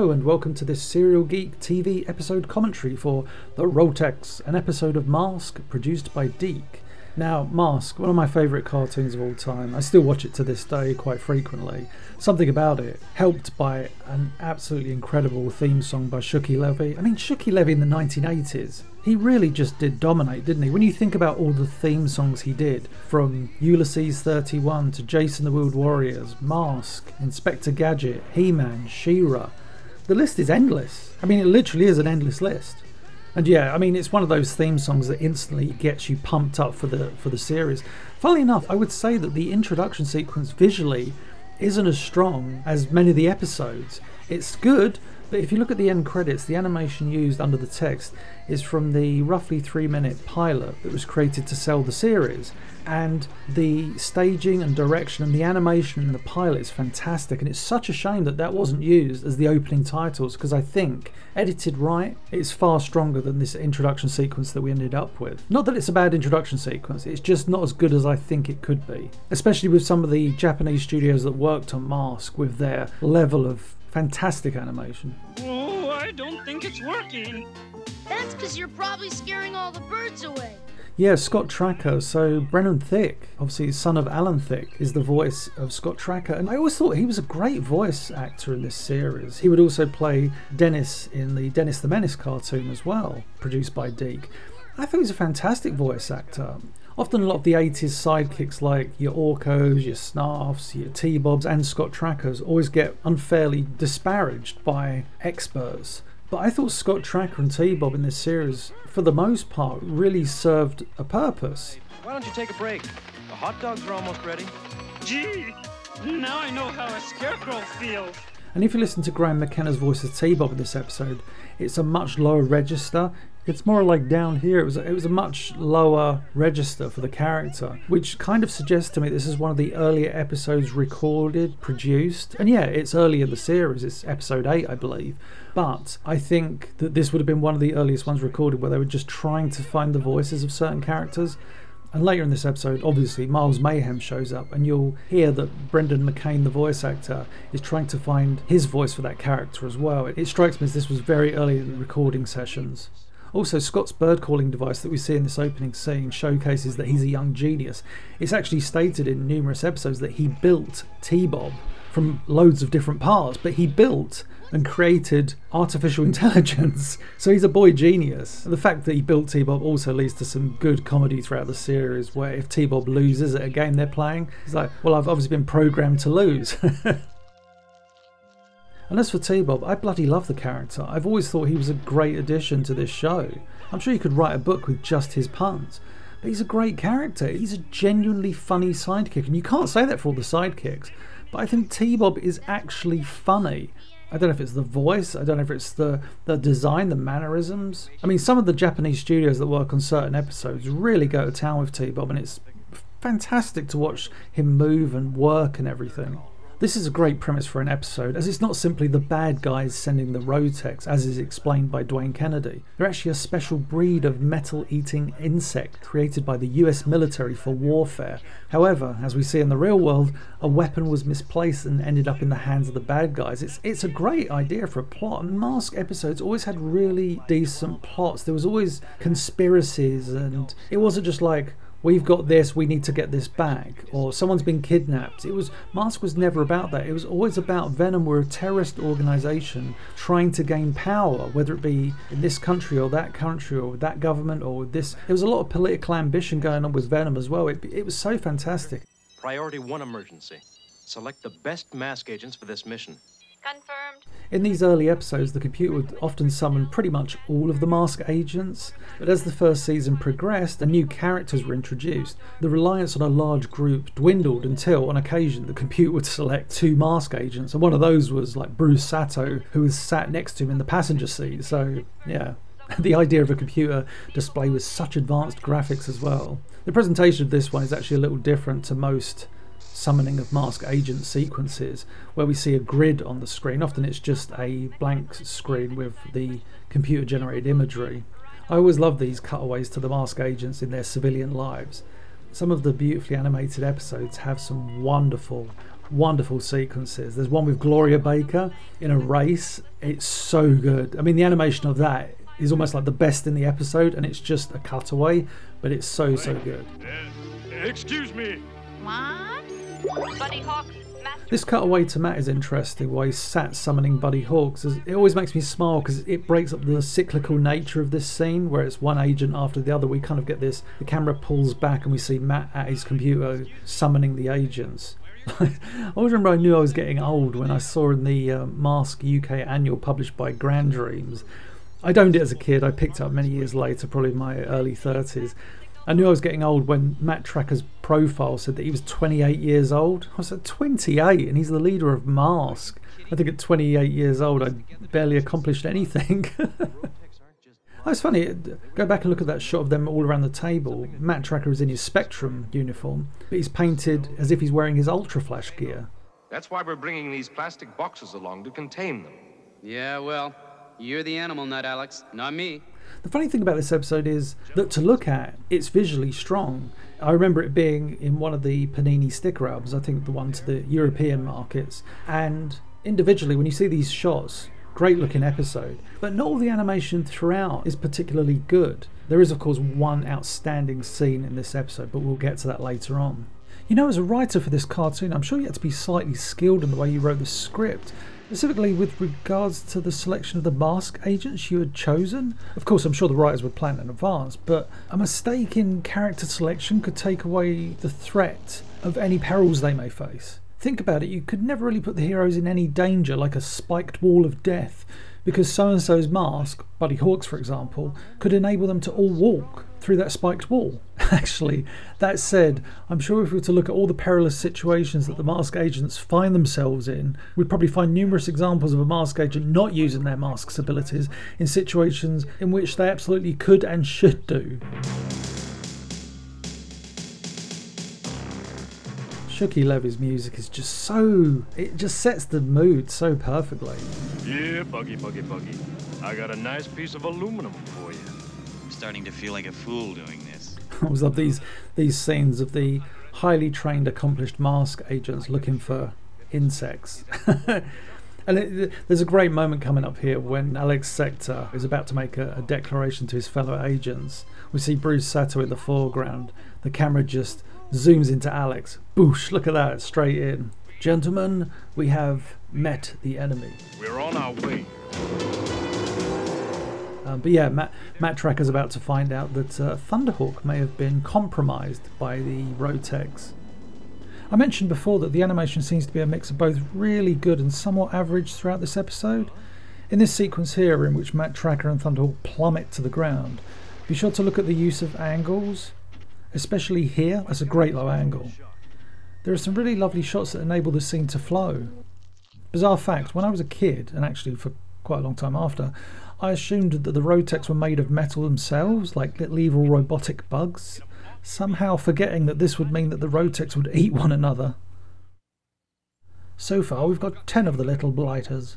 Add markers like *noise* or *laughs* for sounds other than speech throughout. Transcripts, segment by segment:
Hello and welcome to this Cereal Geek TV episode commentary for The Roteks, an episode of Mask produced by DiC. Now, Mask, one of my favourite cartoons of all time. I still watch it to this day quite frequently. Something about it, helped by an absolutely incredible theme song by Shuki Levy. I mean, Shuki Levy in the 1980s, he really just did dominate, didn't he? When you think about all the theme songs he did, from Ulysses 31 to Jayce and the Wheeled Warriors, Mask, Inspector Gadget, He Man, She Ra, the list is endless. I mean, it literally is an endless list. And yeah, I mean, it's one of those theme songs that instantly gets you pumped up for the for the series. Funnily enough, I would say that the introduction sequence visually isn't as strong as many of the episodes. It's good, but if you look at the end credits, the animation used under the text is from the roughly three minute pilot that was created to sell the series. And the staging and direction and the animation in the pilot is fantastic. And it's such a shame that that wasn't used as the opening titles because I think, edited right, it's far stronger than this introduction sequence that we ended up with. Not that it's a bad introduction sequence, it's just not as good as I think it could be. Especially with some of the Japanese studios that worked on Mask with their level of fantastic animation. Oh, I don't think it's working. That's because you're probably scaring all the birds away. Yeah, Scott Trakker. So Brennan Thicke, obviously son of Alan Thicke, is the voice of Scott Trakker, and I always thought he was a great voice actor in this series. He would also play Dennis in the Dennis the Menace cartoon as well, produced by DiC. I thought he was a fantastic voice actor. Often a lot of the 80s sidekicks like your Orcos, your Snarfs, your T-Bobs and Scott Trakkers always get unfairly disparaged by experts. But I thought Scott Trakker and T-Bob in this series, for the most part, really served a purpose. Why don't you take a break? The hot dogs are almost ready. Gee, now I know how a scarecrow feels. And if you listen to Graeme McKenna's voice as T-Bob in this episode, it's a much lower register. It's more like down here. It was a, it was a much lower register for the character, which kind of suggests to me this is one of the earlier episodes recorded, produced. And yeah, it's early in the series. It's episode eight, I believe. But I think that this would have been one of the earliest ones recorded where they were just trying to find the voices of certain characters. And later in this episode, obviously, Miles Mayhem shows up, and you'll hear that Brendan McKane, the voice actor, is trying to find his voice for that character as well. It, it strikes me as this was very early in the recording sessions. Also, Scott's bird calling device that we see in this opening scene showcases that he's a young genius. It's actually stated in numerous episodes that he built T Bob from loads of different parts, but he built and created artificial *laughs* intelligence. So he's a boy genius. The fact that he built T Bob also leads to some good comedy throughout the series, where if T Bob loses at a game they're playing, he's like, Well, I've obviously been programmed to lose. *laughs* and as for T Bob, I bloody love the character. I've always thought he was a great addition to this show. I'm sure you could write a book with just his puns. But he's a great character. He's a genuinely funny sidekick, and you can't say that for all the sidekicks. But I think T Bob is actually funny. I don't know if it's the voice, I don't know if it's the, the design, the mannerisms. I mean, some of the Japanese studios that work on certain episodes really go to town with T Bob, and it's fantastic to watch him move and work and everything. This is a great premise for an episode, as it's not simply the bad guys sending the Roteks, as is explained by Dwayne Kennedy. They're actually a special breed of metal eating insect created by the US military for warfare. However, as we see in the real world, a weapon was misplaced and ended up in the hands of the bad guys. It's, it's a great idea for a plot, Mask episodes always had really decent plots. There was always conspiracies, and it wasn't just like, we've got this, we need to get this back, or someone's been kidnapped. It was Mask was never about that. It was always about Venom were a terrorist organization trying to gain power, whether it be in this country or that country or that government or this. There was a lot of political ambition going on with Venom as well. It, it was so fantastic. Priority one emergency. Select the best mask agents for this mission. Confirmed. In these early episodes, the computer would often summon pretty much all of the mask agents, but as the first season progressed and new characters were introduced, the reliance on a large group dwindled until, on occasion, the computer would select two mask agents, and one of those was like Bruce Sato, who was sat next to him in the passenger seat. So, yeah, *laughs* the idea of a computer display with such advanced graphics as well. The presentation of this one is actually a little different to most summoning of mask agent sequences where we see a grid on the screen. Often it's just a blank screen with the computer generated imagery. I always love these cutaways to the mask agents in their civilian lives. Some of the beautifully animated episodes have some wonderful, wonderful sequences. There's one with Gloria Baker in a race. It's so good. I mean, the animation of that is almost like the best in the episode, and it's just a cutaway, but it's so, so good. Uh, excuse me. What? This cutaway to Matt is interesting, why he's sat summoning Buddy Hawks. It always makes me smile because it breaks up the cyclical nature of this scene, where it's one agent after the other. We kind of get this the camera pulls back and we see Matt at his computer summoning the agents. *laughs* I always remember I knew I was getting old when I saw in the uh, Mask UK annual published by Grandreams. I'd owned it as a kid, I picked it up many years later, probably in my early 30s. I knew I was getting old when Matt Trakker's profile said that he was 28 years old. I was like, 28, and he's the leader of Mask. I think at 28 years old, I barely accomplished anything. Oh, *laughs* it's funny. Go back and look at that shot of them all around the table. Matt Trakker is in his Spectrum uniform, but he's painted as if he's wearing his Ultra Flash gear. That's why we're bringing these plastic boxes along to contain them. Yeah, well, you're the animal nut, Alex, not me. The funny thing about this episode is that to look at, it's visually strong. I remember it being in one of the Panini sticker albums, I think the one to the European markets. And individually, when you see these shots, great looking episode. But not all the animation throughout is particularly good. There is, of course, one outstanding scene in this episode, but we'll get to that later on. You know, as a writer for this cartoon, I'm sure you had to be slightly skilled in the way you wrote the script, specifically with regards to the selection of the mask agents you had chosen. Of course, I'm sure the writers would plan in advance, but a mistake in character selection could take away the threat of any perils they may face. Think about it, you could never really put the heroes in any danger like a spiked wall of death, because so and so's mask, Buddy Hawks for example, could enable them to all walk through that spiked wall. *laughs* Actually, that said, I'm sure if we were to look at all the perilous situations that the mask agents find themselves in, we'd probably find numerous examples of a mask agent not using their mask's abilities in situations in which they absolutely could and should do. Shuki Levy's music is just so. It just sets the mood so perfectly. Yeah, Buggy, Buggy, Buggy. I got a nice piece of aluminum for you. I'm starting to feel like a fool doing this. *laughs* I always love these these scenes of the highly trained, accomplished mask agents looking for insects. *laughs* and it, there's a great moment coming up here when Alex Sector is about to make a, a declaration to his fellow agents. We see Bruce Sato in the foreground. The camera just zooms into Alex. Boosh! Look at that, straight in. Gentlemen, we have met the enemy. We're on our way. Um, but yeah, Matt, Matt Trakker's about to find out that uh, Thunderhawk may have been compromised by the Roteks. I mentioned before that the animation seems to be a mix of both really good and somewhat average throughout this episode. In this sequence here, in which Matt Trakker and Thunderhawk plummet to the ground, be sure to look at the use of angles, especially here. That's a great low angle. There are some really lovely shots that enable the scene to flow. Bizarre fact, when I was a kid, and actually for quite a long time after, I assumed that the Roteks were made of metal themselves, like little evil robotic bugs, somehow forgetting that this would mean that the Roteks would eat one another. So far, we've got 10 of the little blighters.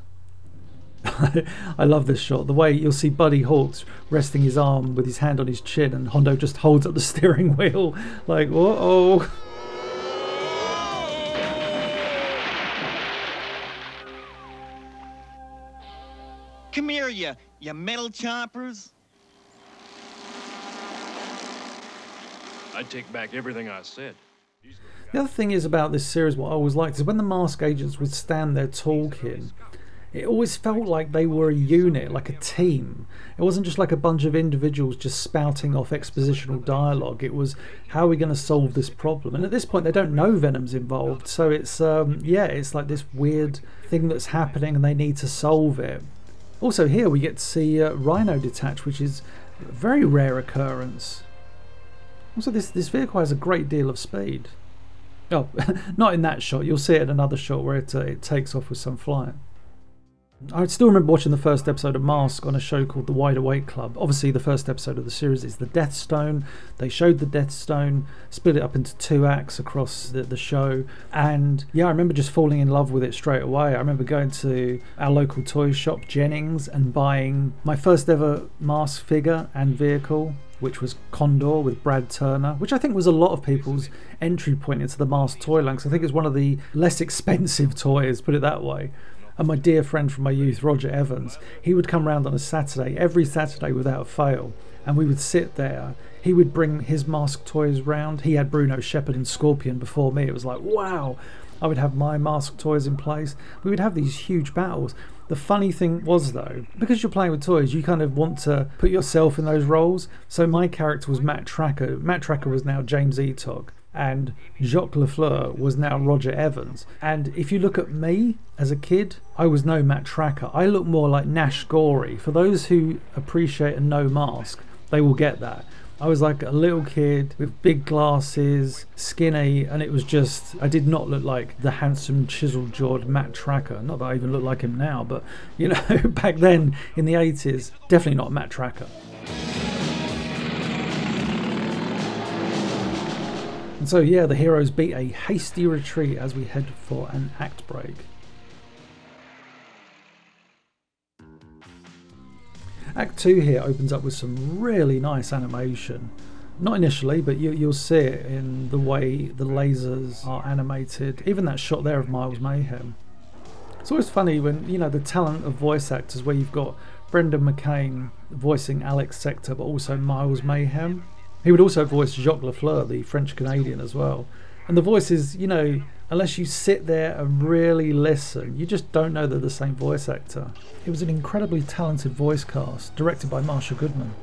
*laughs* I love this shot. The way you'll see Buddy Hawks resting his arm with his hand on his chin, and Hondo just holds up the *laughs* steering wheel, like, oh. Come here, you, you metal choppers. I take back everything I said. The other thing is about this series, what I always liked is when the mask agents would stand there talking, it always felt like they were a unit, like a team. It wasn't just like a bunch of individuals just spouting off expositional dialogue. It was how are we going to solve this problem? And at this point, they don't know Venom's involved, so it's um, yeah, it's like this weird thing that's happening, and they need to solve it. Also, here we get to see uh, Rhino detach, which is a very rare occurrence. Also, this this vehicle has a great deal of speed. Oh, *laughs* not in that shot. You'll see it in another shot where it uh, it takes off with some flying. I still remember watching the first episode of Mask on a show called The Wide Awake Club. Obviously, the first episode of the series is the Death Stone. They showed the Death Stone, split it up into two acts across the, the show. And yeah, I remember just falling in love with it straight away. I remember going to our local toy shop, Jennings, and buying my first ever Mask figure and vehicle which was Condor with Brad Turner, which I think was a lot of people's entry point into the Mask toy line. I think it's one of the less *laughs* expensive toys, put it that way. And my dear friend from my youth, Roger Evans, he would come round on a Saturday, every Saturday without fail, and we would sit there. He would bring his mask toys round. He had Bruno Sheppard and Scorpion before me. It was like, wow. I would have my mask toys in place. We would have these huge battles. The funny thing was, though, because you're playing with toys, you kind of want to put yourself in those roles. So my character was Matt Trakker. Matt Trakker was now James Eatock, and Jacques Lafleur was now Roger Evans. And if you look at me as a kid, I was no Matt Trakker. I look more like Nash Gorey. For those who appreciate a no mask, they will get that. I was like a little kid with big glasses, skinny, and it was just, I did not look like the handsome, chiseled jawed Matt Trakker. Not that I even look like him now, but you know, *laughs* back then in the 80s, definitely not Matt Trakker. And so, yeah, the heroes beat a hasty retreat as we head for an act break. Act 2 here opens up with some really nice animation. Not initially, but you, you'll see it in the way the lasers are animated. Even that shot there of Miles Mayhem. It's always funny when, you know, the talent of voice actors where you've got Brendan McKane voicing Alex Sector, but also Miles Mayhem. He would also voice Jacques Lafleur, the French Canadian, as well. And the voices, you know, unless you sit there and really listen, you just don't know they're the same voice actor. It was an incredibly talented voice cast, directed by Marsha Goodman.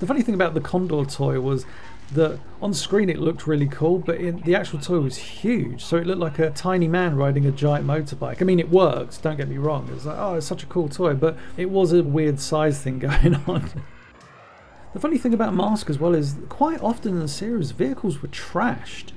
The funny thing about the Condor toy was that on screen it looked really cool, but in, the actual toy was huge, so it looked like a tiny man riding a giant motorbike. I mean, it worked, don't get me wrong. It was like, oh, it's such a cool toy, but it was a weird size thing *laughs* going on. The funny thing about Mask as well is quite often in the series, vehicles were trashed.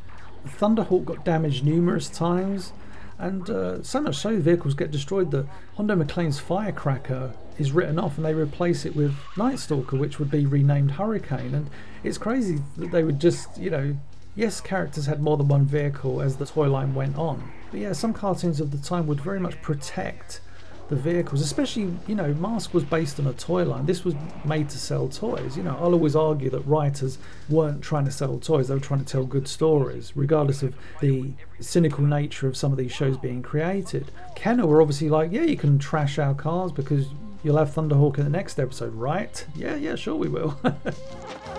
Thunderhawk got damaged numerous times, and uh, so much so vehicles get destroyed that Hondo MacLean's Firecracker is written off and they replace it with Nightstalker which would be renamed Hurricane. And it's crazy that they would just, you know, yes, characters had more than one vehicle as the toy line went on. But yeah, some cartoons of the time would very much protect the vehicles, especially, you know, Mask was based on a toy line. This was made to sell toys. You know, I'll always argue that writers weren't trying to sell toys, they were trying to tell good stories, regardless of the cynical nature of some of these shows being created. Kenner were obviously like, yeah, you can trash our cars because you'll have Thunderhawk in the next episode, right? Yeah, yeah, sure we will. *laughs*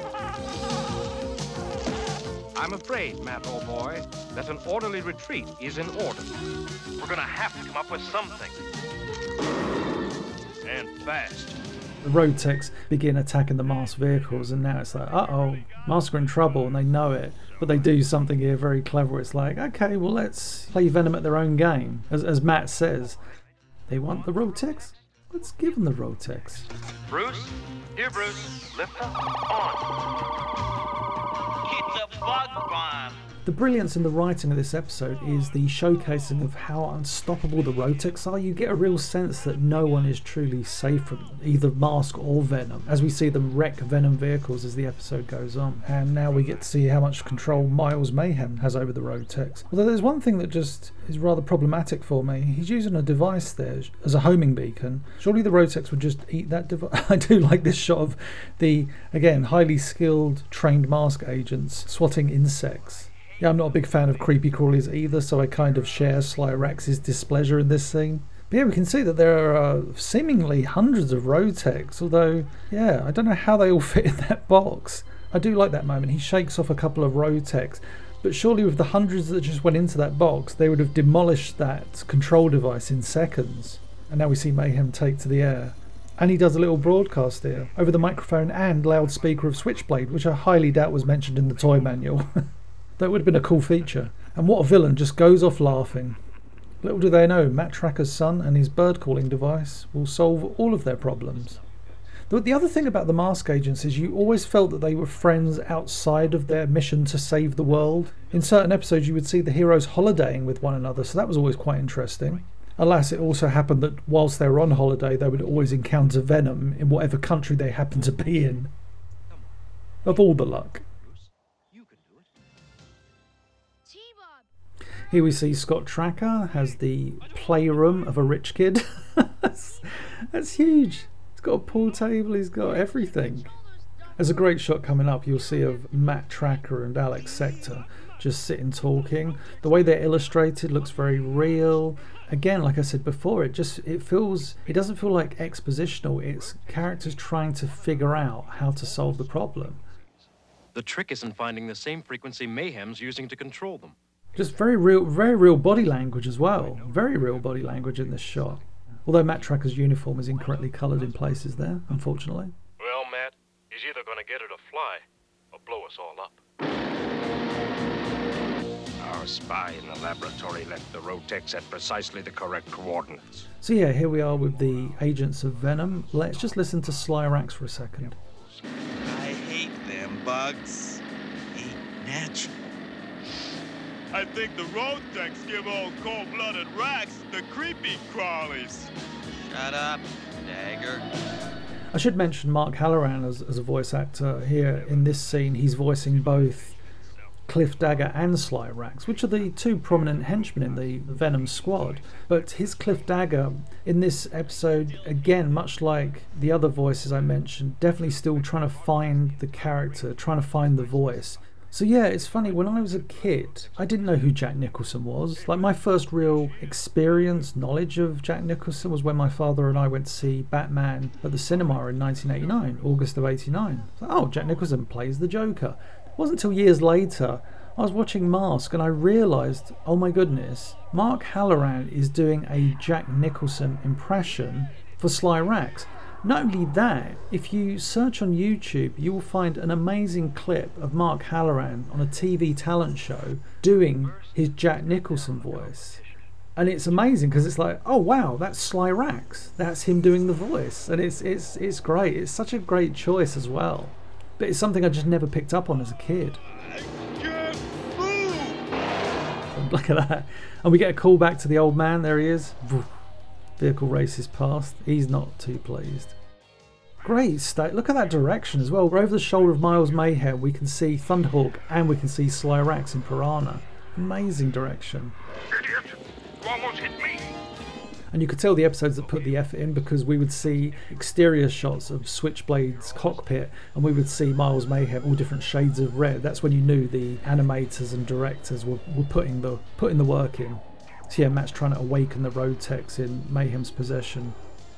I'm afraid, Matt, old boy, that an orderly retreat is in order. We're gonna have to come up with something. And fast. The techs begin attacking the masked vehicles, and now it's like, uh oh, Mask are in trouble, and they know it. But they do something here very clever. It's like, okay, well, let's play Venom at their own game. As, as Matt says, they want the techs? Let's give them the techs. Bruce? Dear Bruce, lift up, on. It's a bug bomb. The brilliance in the writing of this episode is the showcasing of how unstoppable the Roteks are. You get a real sense that no one is truly safe from either Mask or Venom, as we see them wreck Venom vehicles as the episode goes on. And now we get to see how much control Miles Mayhem has over the Roteks. Although there's one thing that just is rather problematic for me. He's using a device there as a homing beacon. Surely the Roteks would just eat that device. *laughs* I do like this shot of the, again, highly skilled, trained mask agents swatting insects. Yeah, I'm not a big fan of creepy crawlies either, so I kind of share Sly Rax's displeasure in this scene. But yeah, we can see that there are seemingly hundreds of Roteks, although, yeah, I don't know how they all *laughs* fit in that box. I do like that moment. He shakes off a couple of Roteks, but surely with the hundreds that just went into that box, they would have demolished that control device in seconds. And now we see Mayhem take to the air. And he does a little broadcast here over the microphone and loudspeaker of Switchblade, which I highly doubt was mentioned in the toy manual. *laughs* That would have been a cool feature. And what a villain just goes off laughing. Little do they know, Matt Trakker's son and his bird calling device will solve all of their problems. The other thing about the mask agents is you always felt that they were friends outside of their mission to save the world. In certain episodes, you would see the heroes holidaying with one another, so that was always quite interesting. Alas, it also happened that whilst they were on holiday, they would always encounter Venom in whatever country they happened to be in. Of all the luck. Here we see Scott Trakker has the playroom of a rich kid. *laughs* that's, that's huge. He's got a pool table, he's got everything. There's a great shot coming up you'll see of Matt Trakker and Alex Sector just sitting talking. The way they're illustrated looks very real. Again, like I said before, it just it feels it doesn't feel like expositional. It's characters trying to figure out how to solve the problem. The trick is in finding the same frequency Mayhem's using to control them. Just very real, very real body language as well. Very real body language in this shot. Although Matt Trakker's uniform is incorrectly coloured in places there, unfortunately. Well, Matt, he's either going to get it or fly, or blow us all up. Our spy in the laboratory left the Roteks at precisely the correct coordinates. So yeah, here we are with the agents of Venom. Let's just listen to Sly Rax for a second. I hate them bugs. Ain't natural. I think the road techs give old cold-blooded Rax the creepy crawlies. Shut up, Dagger. I should mention Mark Halloran as, as a voice actor here in this scene. He's voicing both Cliff Dagger and Sly Rax, which are the two prominent henchmen in the Venom squad. But his Cliff Dagger in this episode, again, much like the other voices I mentioned, definitely still trying to find the character, trying to find the voice. So yeah, it's funny, when I was a kid, I didn't know who Jack Nicholson was. Like my first real experience, knowledge of Jack Nicholson was when my father and I went to see Batman at the cinema in 1989, August of 89. oh, Jack Nicholson plays the Joker. It wasn't until years later I was watching Mask and I realised, oh my goodness, Mark Halloran is doing a Jack Nicholson impression for Sly Rax. Not only that, if you search on YouTube, you will find an amazing clip of Mark Halloran on a TV talent show doing his Jack Nicholson voice. And it's amazing because it's like, oh wow, that's Sly Rax. That's him doing the voice. And it's it's it's great. It's such a great choice as well. But it's something I just never picked up on as a kid. Look at that. And we get a call back to the old man. There he is. Vehicle races past. He's not too pleased. Great state. Look at that direction as well. We're over the shoulder of Miles Mayhem. We can see Thunderhawk and we can see Sly Rax and Piranha. Amazing direction. And you could tell the episodes that put the effort in because we would see exterior shots of Switchblade's cockpit and we would see Miles Mayhem all different shades of red. That's when you knew the animators and directors were, were putting the putting the work in. So yeah, Matt's trying to awaken the Roteks in Mayhem's possession.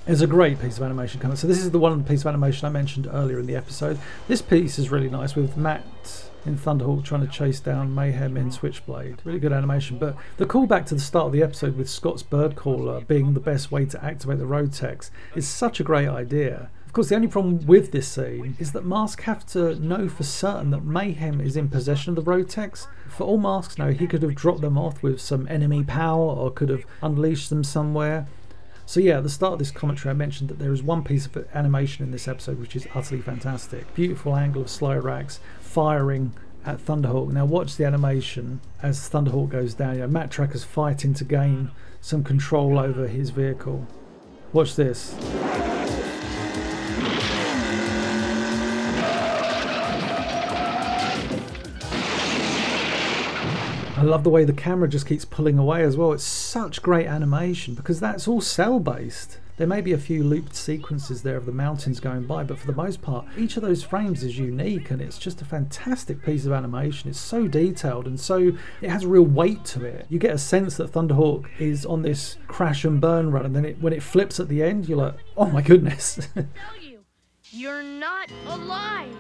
It's a great piece of animation coming. So this is the one piece of animation I mentioned earlier in the episode. This piece is really nice with Matt in Thunderhawk trying to chase down Mayhem in Switchblade. Really good animation. But the callback to the start of the episode with Scott's bird caller being the best way to activate the Roteks is such a great idea. Of course, the only problem with this scene is that Mask have to know for certain that Mayhem is in possession of the Roteks. For all Masks know, he could have dropped them off with some enemy power or could have unleashed them somewhere. So yeah, at the start of this commentary I mentioned that there is one piece of animation in this episode which is utterly fantastic. Beautiful angle of Sly Rax firing at Thunderhawk. Now watch the animation as Thunderhawk goes down. You know, Matt Trakker's fighting to gain some control over his vehicle. Watch this. I love the way the camera just keeps pulling away as well. It's such great animation because that's all cell based. There may be a few looped sequences there of the mountains going by, but for the most part, each of those frames is unique and it's just a fantastic piece of animation. It's so detailed and so it has real weight to it. You get a sense that Thunderhawk is on this crash and burn run, and then it, when it flips at the end, you're like, oh my goodness. *laughs* You, you're not alive.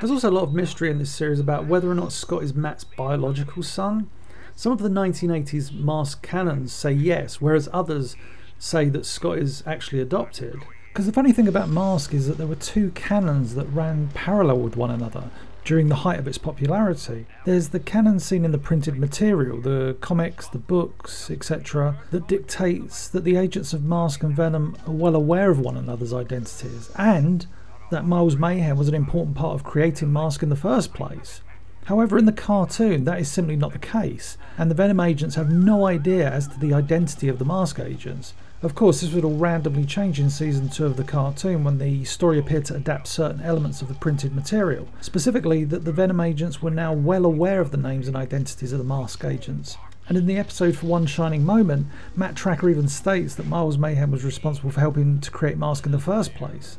There's also a lot of mystery in this series about whether or not Scott is Matt's biological son. Some of the 1980s mask canons say yes, whereas others say that Scott is actually adopted. Because the funny thing about Mask is that there were two canons that ran parallel with one another during the height of its popularity. There's the canon seen in the printed material, the comics, the books, etc., that dictates that the agents of Mask and Venom are well aware of one another's identities, and that Miles Mayhem was an important part of creating Mask in the first place. However, in the cartoon, that is simply not the case, and the Venom agents have no idea as to the identity of the mask agents. Of course, this would all randomly change in season 2 of the cartoon when the story appeared to adapt certain elements of the printed material. Specifically, that the Venom agents were now well aware of the names and identities of the mask agents. And in the episode for One Shining Moment, Matt Trakker even states that Miles Mayhem was responsible for helping to create Mask in the first place.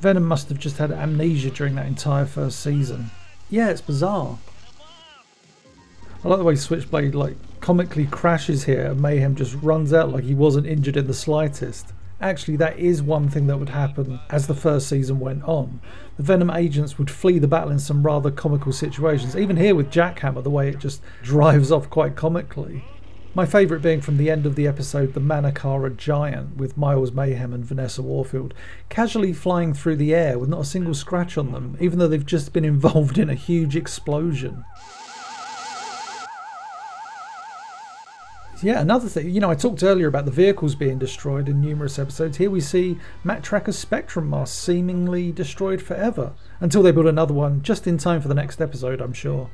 Venom must have just had amnesia during that entire first season. Yeah, it's bizarre. I like the way Switchblade like comically crashes here and Mayhem just runs out like he wasn't injured in the slightest. Actually, that is one thing that would happen as the first season went on. The Venom agents would flee the battle in some rather comical situations. Even here with Jackhammer, the way it just *laughs* drives off quite comically. My favourite being from the end of the episode The Manakara Giant, with Miles Mayhem and Vanessa Warfield casually flying through the air with not a single scratch on them, even though they've just been *laughs* involved in a huge explosion. Yeah, another thing, you know, I talked earlier about the vehicles being destroyed in numerous episodes. Here we see Matt Trakker's Spectrum mask seemingly destroyed forever until they build another one just in time for the next episode, I'm sure.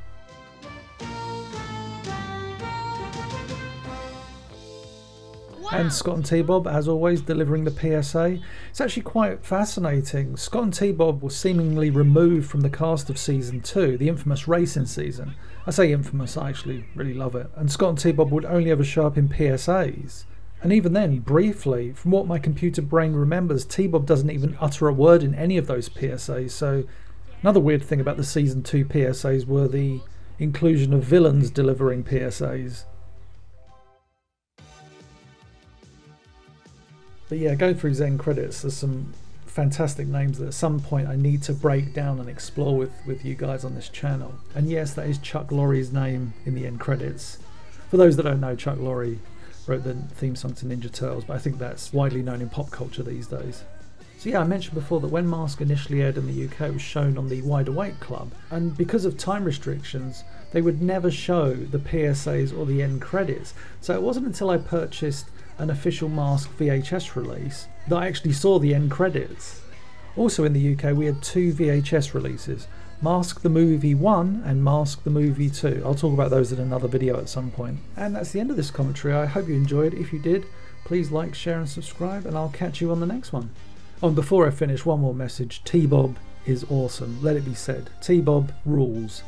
And Scott and T-Bob, as always, delivering the PSA. It's actually quite fascinating. Scott and T-Bob were seemingly removed from the cast of season two, the infamous racing season. I say infamous, I actually really love it. And Scott and T-Bob would only ever show up in PSAs. And even then, briefly, from what my computer brain remembers, T-Bob doesn't even utter a word in any of those PSAs. So, another weird thing about the season two PSAs were the inclusion of villains delivering PSAs. But yeah, go through Zen credits. There's some fantastic names that at some point I need to break down and explore with, with you guys on this channel. And yes, that is Chuck Lorre's name in the end credits. For those that don't know, Chuck Lorre wrote the theme song to Ninja Turtles, but I think that's widely known in pop culture these days. So yeah, I mentioned before that when Mask initially aired in the UK, it was shown on the Wide Awake Club, and because of time restrictions, they would never show the PSAs or the end credits. So it wasn't until I purchased an official Mask VHS release that I actually saw the end credits. Also in the UK, we had two VHS releases Mask the Movie 1 and Mask the Movie 2. I'll talk about those in another video at some point. And that's the end of this commentary. I hope you enjoyed. If you did, please like, share, and subscribe, and I'll catch you on the next one. Oh, and before I finish, one more message T Bob is awesome. Let it be said. T Bob rules.